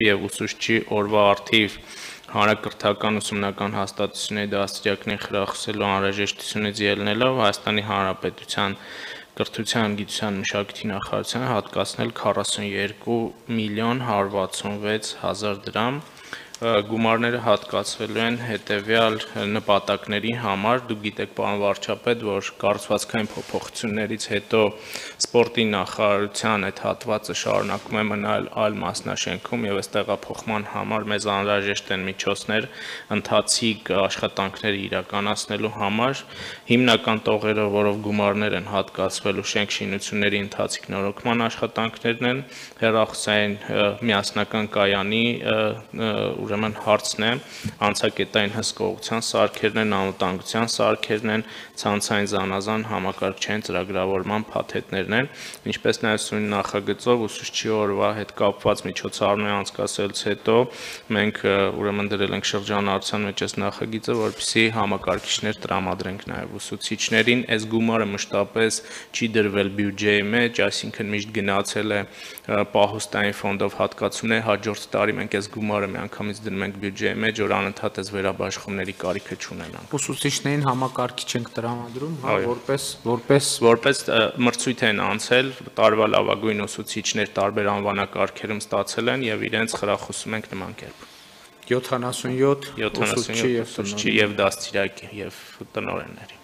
եւ ուսուցչի օրվա արդիվ հանրակրթական ուսումնական հաստատությունների դաստիարակներին խրախուսելու անհրաժեշտությունից ելնելով Հայաստանի Հանրապետության կրթության, գիտության, մշակույթի նախարարությանը հատկացնել 42 միլիոն 166 հազար դրամ գումարները հատկացվելու են հետևյալ նպատակների համար։ Դուք գիտեք, պարոն վարչապետ, որ կառուցվածքային փոփոխություններից հետո սպորտի նախարարության այդ հատվածը շարունակում է մնալ այլ մասնաշենքում եւ ըստ տեղափոխման համար մեզ անհրաժեշտ են միջոցներ ընթացիկ աշխատանքները իրականացնելու համար։ Հիմնական տողերը, որով գումարներ են հատկացվելու շենք շինությունների ընթացիկ նորոգման աշխատանքներն են, հերախոսային միասնական կայանի ուրեմն հարցն է, անցակետային հսկողության սարքերն են, անվտանգության սարքերն են, ցանցային զանազան համակարգչային ծրագրավորման փաթեթներն են, ինչպես նաև սույն նախագծով ուսուցչի օրվա հետ կապված միջոցառումներ անցկացելուց հետո մենք ուրեմն դրել ենք շրջանառության մեջ այս նախագիծը, որպեսզի համակարգիչներ տրամադրենք նաև ուսուցիչներին, այս գումարը մշտապես չի դրվել բյուջեի մեջ, այսինքն միշտ գնացել է պահոստային ֆոնդով հատկացումներ, հաջորդ տարի մենք այս գումարը միանգամից դնում ենք բյուջեի մեջ, որ անընդհատ այս վերաբաշխումների կարիքը չունենանք։ Ուսուցիչներին համակարգիչ ենք տրամադրում, հա, որպես որպես որպես մրցույթ են անցել, տարվա լավագույն ուսուցիչներ տարբեր անվանակարգերում ստացել են եւ իրենց խրախուսում ենք նման կերպ։ 77 77 ուսուցչի եւ դաստիարակի եւ տնօրենների